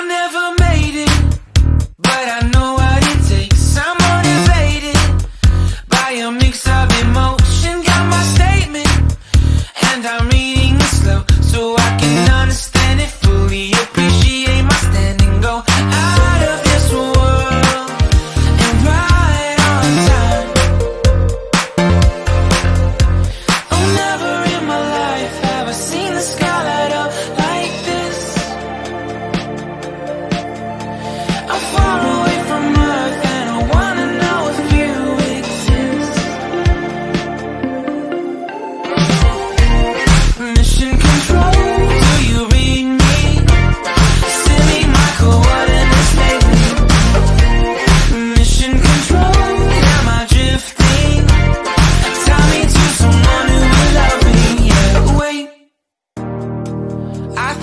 I never